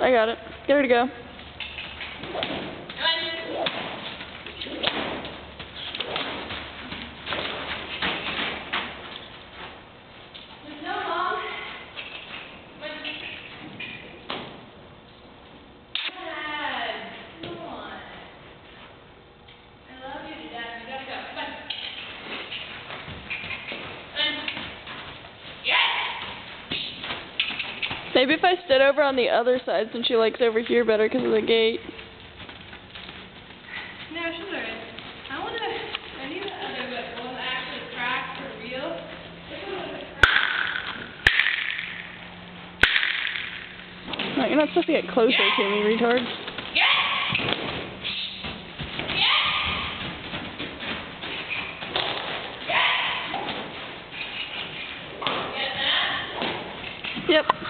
I got it. Get her to go. Maybe if I stood over on the other side since she likes over here better because of the gate. No, she's alright. I want to... I need the other whip. The one that actually cracked for real. Cracked. No, you're not supposed to get closer yeah. to me, retard. Yeah! Yeah! yeah. Yep.